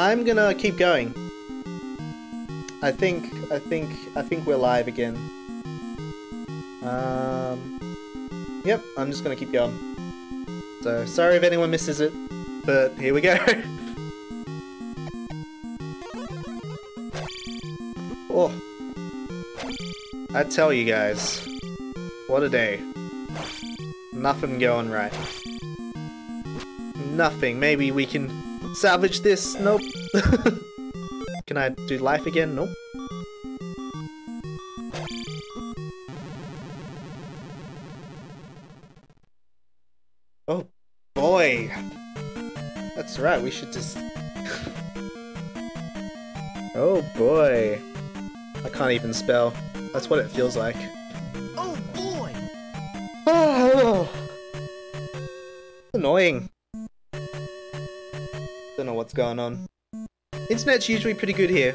I'm gonna keep going. I think, I think, I think we're live again. Um, yep, I'm just gonna keep going. So, sorry if anyone misses it, but here we go. oh. I tell you guys, what a day. Nothing going right. Nothing. Maybe we can salvage this. Nope. can I do life again? Nope. Oh boy. That's right, we should just... oh boy. I can't even spell. That's what it feels like. Oh boy! Ah, oh, annoying. What's going on. Internet's usually pretty good here.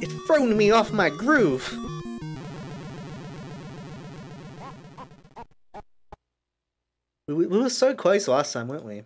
It's thrown me off my groove. We, we we were so close last time, weren't we?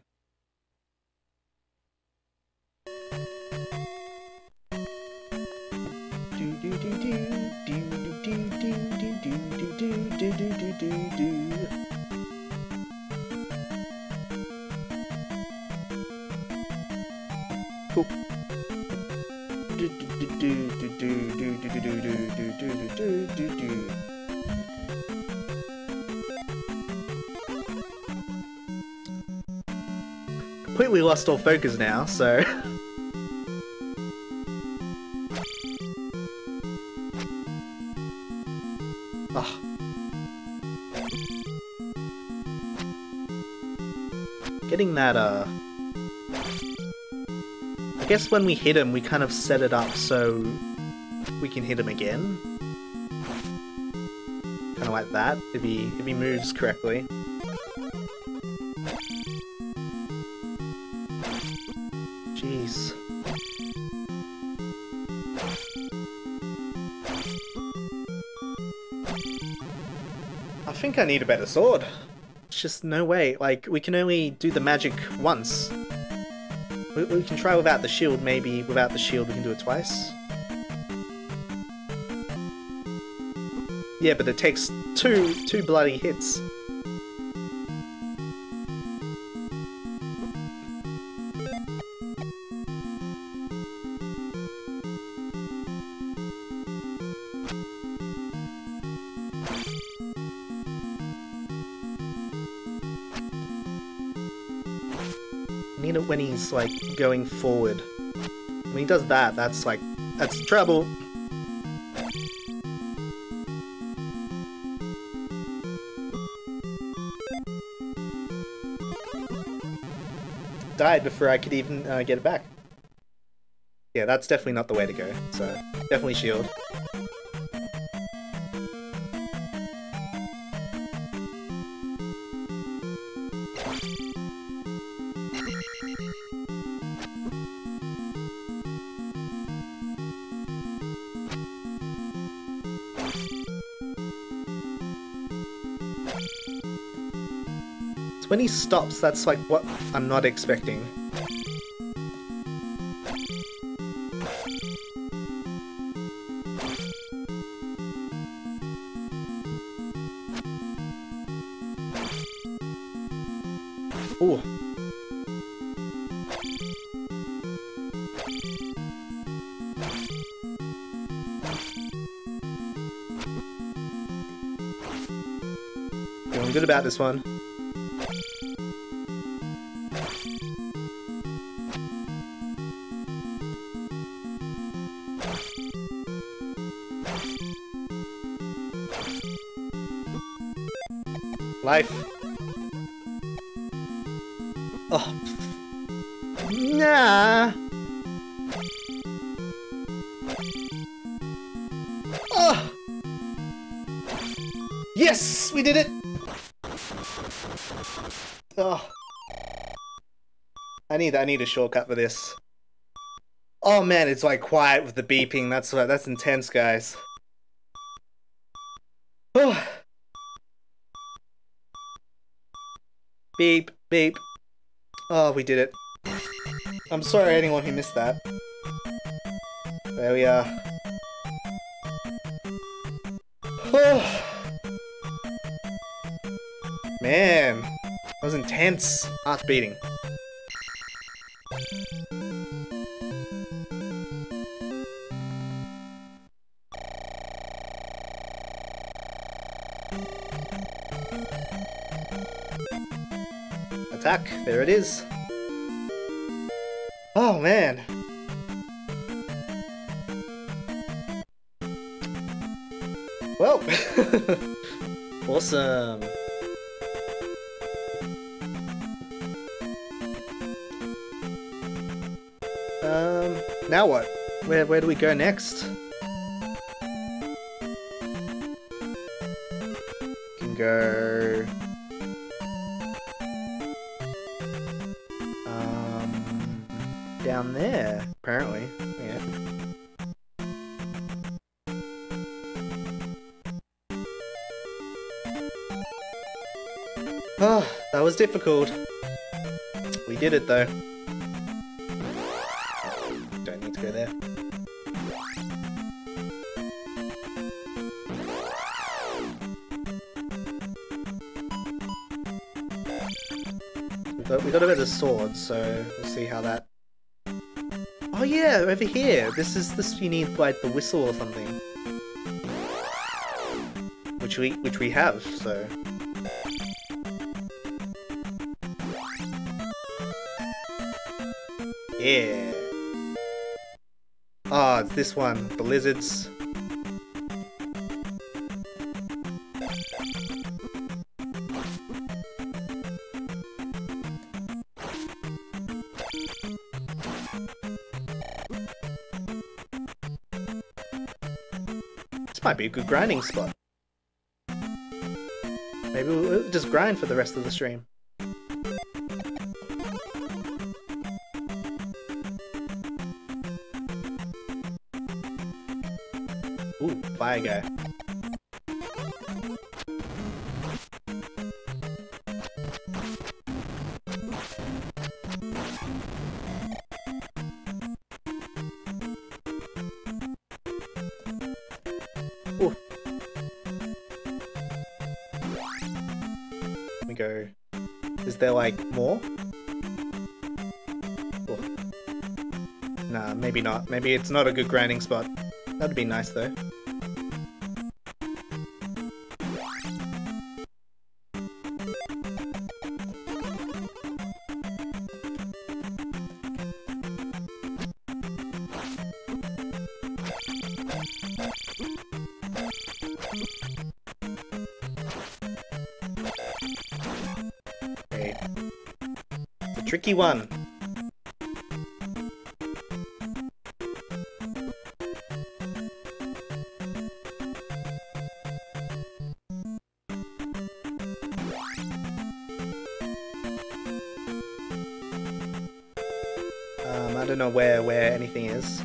Lost all focus now, so. Ah. Getting that, uh. I guess when we hit him, we kind of set it up so we can hit him again. Kind of like that, if he if he moves correctly. Think I need a better sword. It's just no way. Like, we can only do the magic once. We, we can try without the shield, maybe without the shield we can do it twice. Yeah, but it takes two two bloody hits. It when he's like going forward. When he does that, that's like that's trouble. Died before I could even uh, get it back. Yeah, that's definitely not the way to go. So definitely shield. When he stops, that's like what I'm not expecting. Ooh. Feeling good about this one. Life. Oh. Nah. Oh. Yes! We did it! Oh. I need I need a shortcut for this. Oh man, it's like quiet with the beeping. That's that's intense, guys. Oh. Beep, beep. Oh, we did it. I'm sorry anyone who missed that. There we are. Man, that was intense. Heart beating. Attack, there it is. Oh man. Well, awesome. Um, now what? Where where do we go next? There apparently. Yeah. Oh, that was difficult. We did it though. Don't need to go there. Got, we got a bit of sword, so we'll see how that... Oh yeah, over here! This is this you need like the whistle or something. Which we which we have, so... Yeah. Ah, it's this one. The lizards. Might be a good grinding spot. Maybe we'll just grind for the rest of the stream. Ooh, fire guy. Go. Is there like more? Ooh. Nah, maybe not. Maybe it's not a good grinding spot. That'd be nice though. Um, I don't know where, where anything is.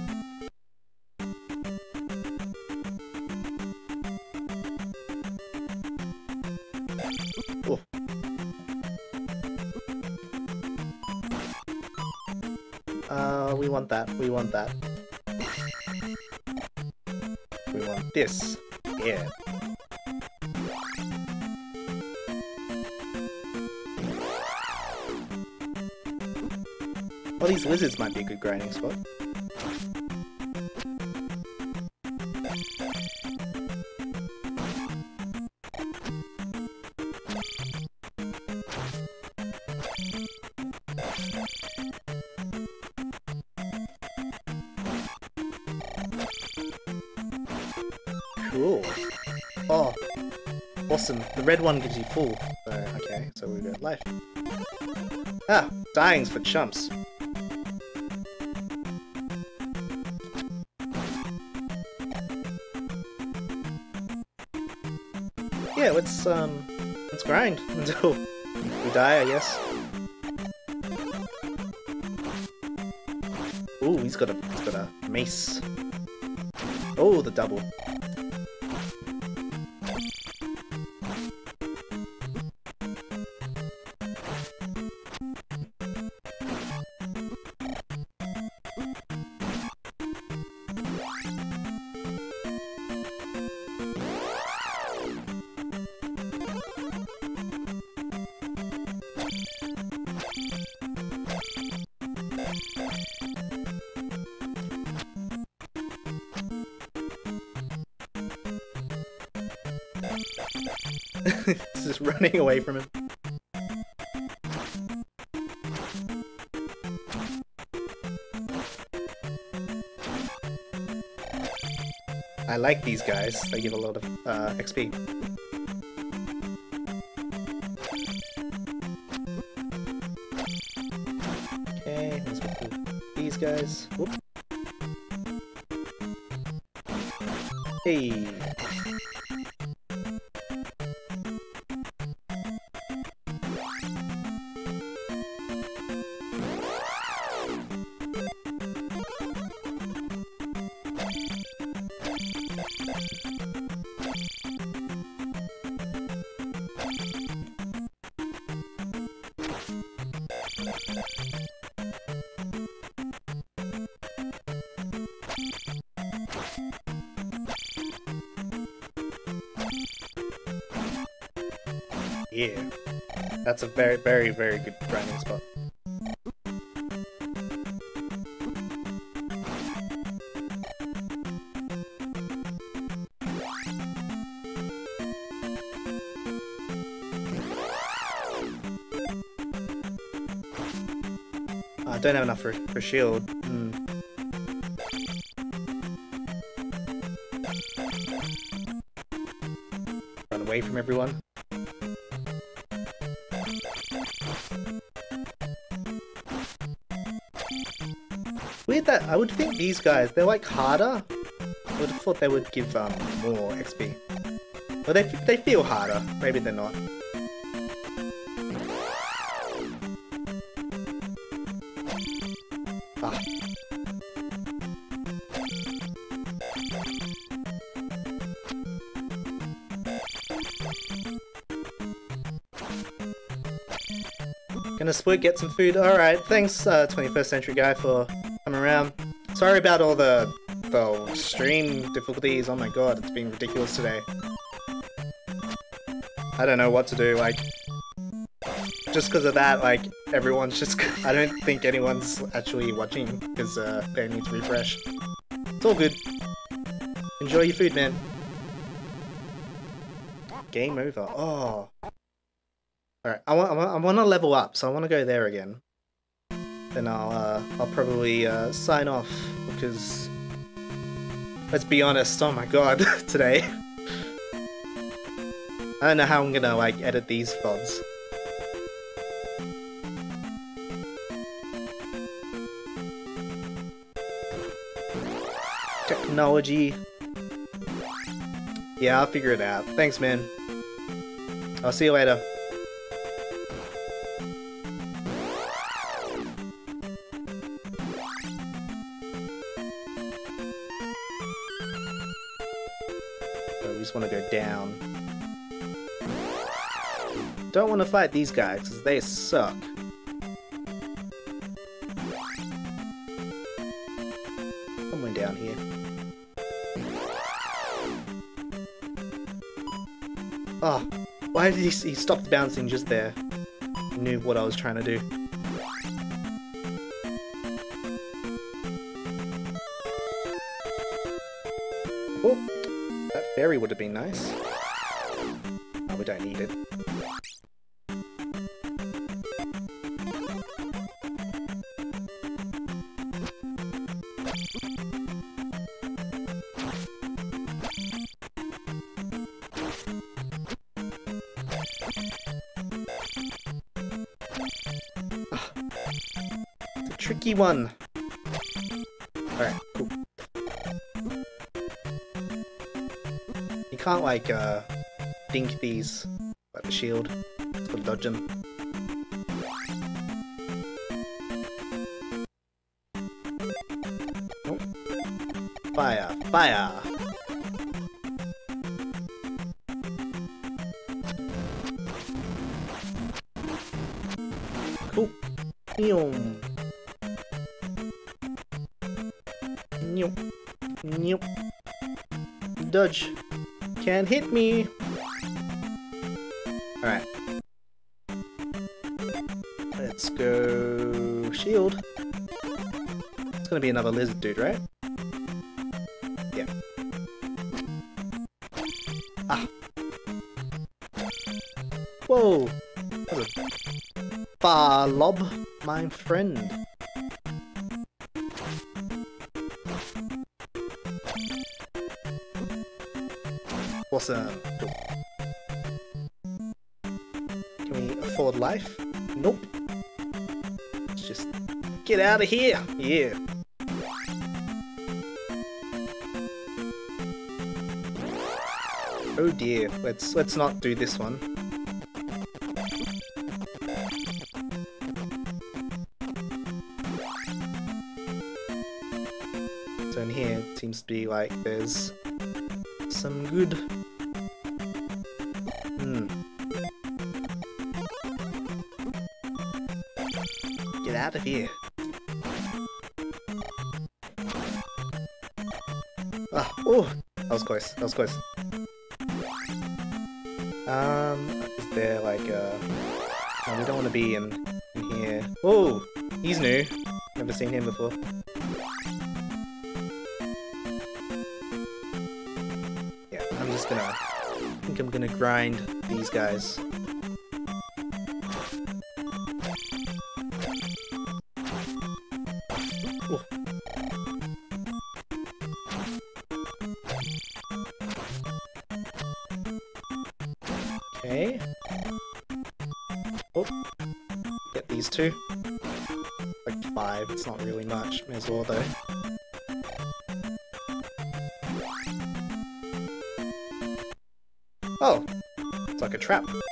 Want that. We want that. We want this. Yeah. Well, these lizards might be a good grinding spot. Cool. Oh, awesome. The red one gives you full. So, okay, so we got life. Ah, dying's for chumps. Yeah, yeah, let's um, let's grind until we die, I guess. Ooh, he's got a he's got a mace. Oh, the double. just running away from him. I like these guys. They give a lot of uh, XP. Okay, these guys. Whoop. Yeah. That's a very, very, very good grinding spot. I don't have enough for, for shield. Hmm. Run away from everyone. That I would think these guys, they're like harder. I would have thought they would give um, more XP. But they, they feel harder. Maybe they're not. Ah. Gonna split, get some food. Alright, thanks uh, 21st Century Guy for. Sorry about all the, the stream difficulties. Oh my god, it's been ridiculous today. I don't know what to do, like... Just because of that, like, everyone's just... I don't think anyone's actually watching because uh, they need to refresh. It's all good. Enjoy your food, man. Game over. Oh. Alright, I I want I want to level up, so I want to go there again. Then I'll uh, I'll probably uh, sign off because let's be honest. Oh my god, today. I don't know how I'm gonna like edit these VODs. Technology. Yeah, I'll figure it out. Thanks, man. I'll see you later. Down. Don't want to fight these guys, because they suck. Someone down here. Oh, why did he, he stopped bouncing just there? He knew what I was trying to do. That would have been nice. Oh, we don't need it. Ah. Tricky one. Can't like uh think these, like the shield, it's to dodge them. Oh. Fire, fire! Cool. Yum. Yum. Yum. Dodge. Can't hit me. Alright. Let's go shield. It's gonna be another lizard dude, right? Yeah. Ah. Whoa. That's a bar lob, my friend. Awesome. Can we afford life? Nope. Let's just get out of here. Yeah. Oh dear. Let's let's not do this one. So in here, it seems to be like there's some good. Here. Ah, oh, that was close. That was close. Um, is there like a? No, we don't want to be in, in here. Oh, he's new. Never seen him before. Yeah, I'm just gonna. I think I'm gonna grind these guys.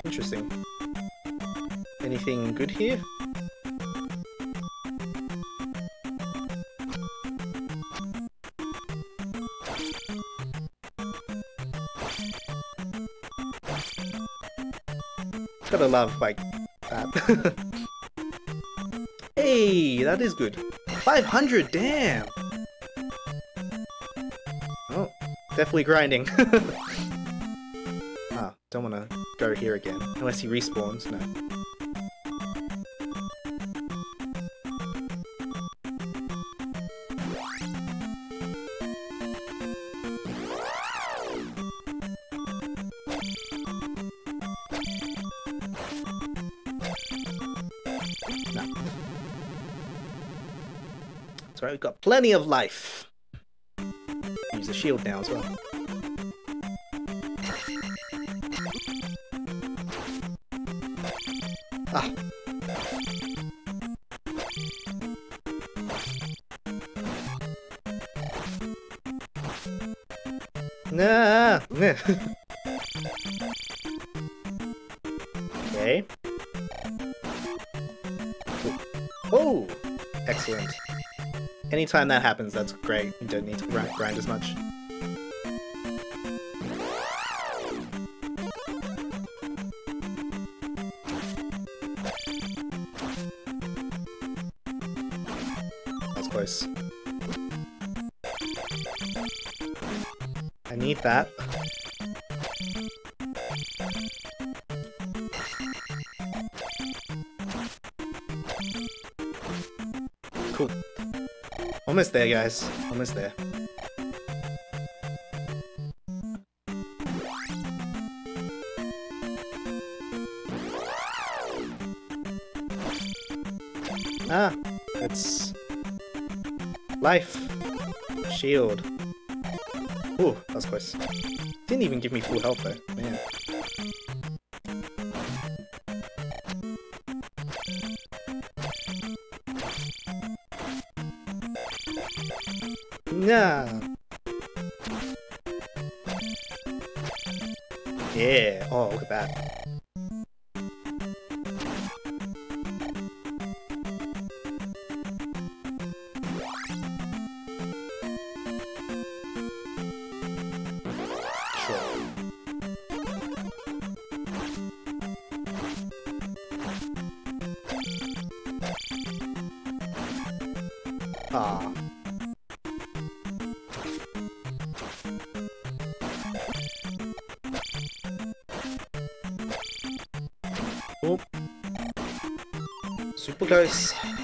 Interesting. Anything good here? Gotta love, like, that. hey, that is good. 500, damn! Oh, definitely grinding. ah, don't wanna here again. Unless he respawns, no. No. We've got plenty of life. Use the shield now as well. Ah. Nah. okay. Oh, excellent. Anytime that happens, that's great. You don't need to grind as much. That. Cool. Almost there, guys. Almost there. Ah, it's life. Shield. Ooh, that was close. Didn't even give me full health though, man. Ah. Oop. Super Ghost.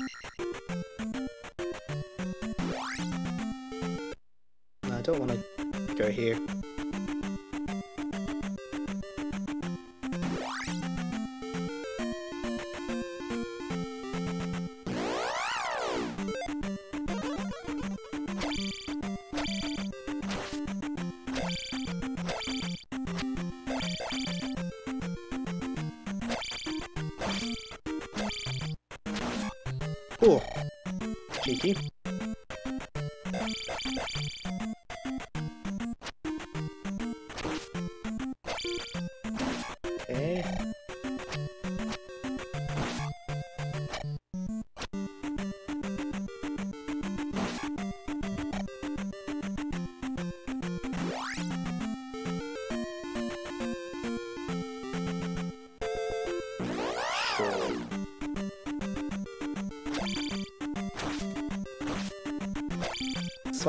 Oh, cheeky.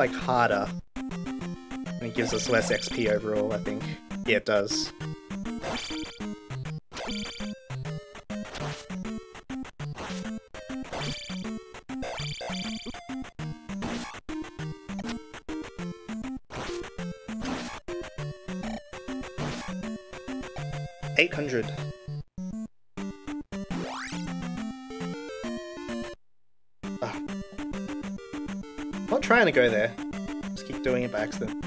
Like harder. And it gives us less XP overall, I think. Yeah, it does. Eight hundred. To go there. Just keep doing it by accident.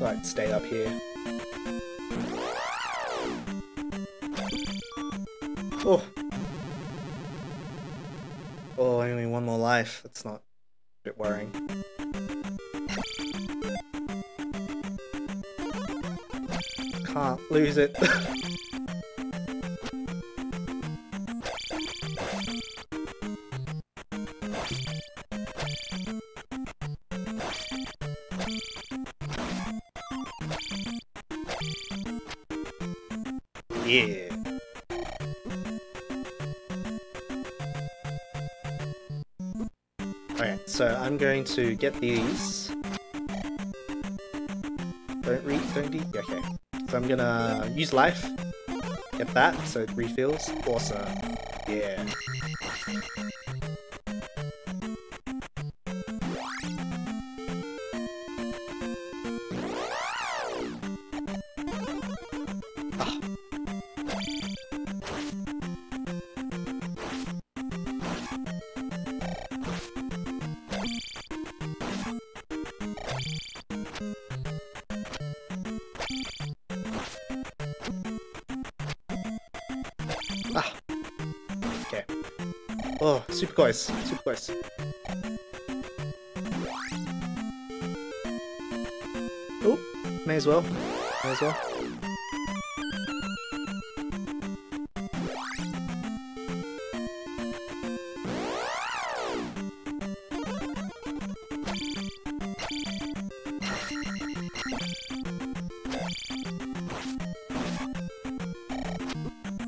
Right, stay up here. Oh. Oh, only one more life. That's not a bit worrying. Can't lose it. yeah. Okay, so I'm going to get these. Don't read, don't yeah, okay. So I'm gonna use life. Get that, so it refills. Awesome. Yeah. Oh, super close. Super close. Oh, may as well. May as well.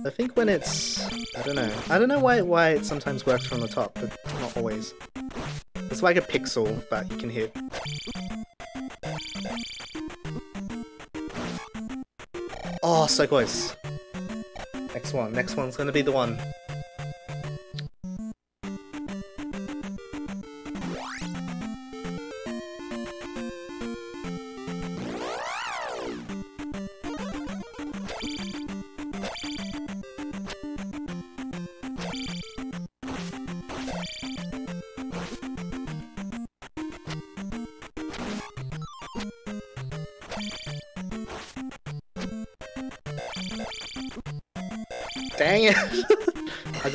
I think when it's don't know. I don't know why why it sometimes works from the top, but not always. It's like a pixel that you can hit. Oh, so close. Next one. Next one's gonna be the one.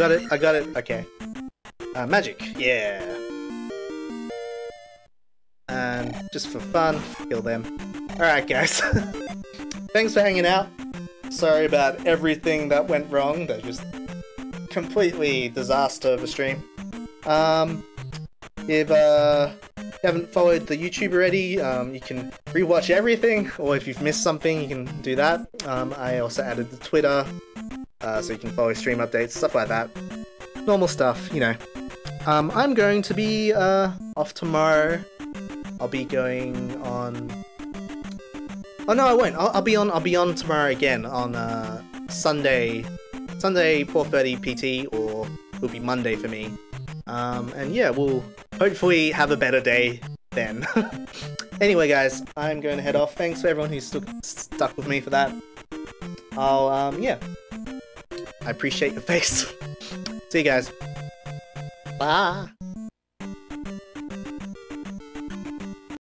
Got it, I got it, okay. Uh, magic, yeah. And just for fun. Kill them. Alright, guys. Thanks for hanging out. Sorry about everything that went wrong. That just completely disaster of a stream. Um, if uh, you haven't followed the YouTube already, um, you can rewatch everything, or if you've missed something, you can do that. Um, I also added the Twitter, uh, so you can follow stream updates, stuff like that. Normal stuff, you know. Um, I'm going to be uh, off tomorrow. I'll be going on. Oh no, I won't. I'll, I'll be on. I'll be on tomorrow again on uh, Sunday, Sunday 4:30 PT, or it'll be Monday for me. Um, and yeah, we'll hopefully have a better day then. anyway, guys, I'm going to head off. Thanks for everyone who's stuck stuck with me for that. I'll um, yeah. I appreciate your face. See you guys. Bye.